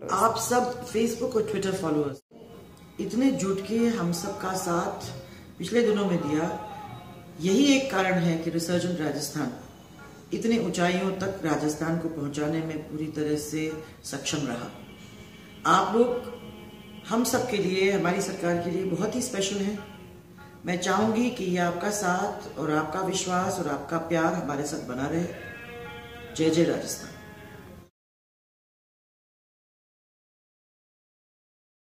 आप सब फेसबुक और ट्विटर फॉलोअर्स इतने जुट के हम सब का साथ पिछले दिनों में दिया। यही एक कारण है कि रिसर्जन राजस्थान, इतने ऊंचाइयों तक राजस्थान को पहुँचाने में पूरी तरह से सक्षम रहा। आप लोग, हम सब के लिए, हमारी सरकार के लिए बहुत ही स्पेशल है। मैं चाहूँगी कि ये आपका साथ और आपका विश्वास और आपका प्यार हमारे साथ बना रहे। जय जय राजस्थान।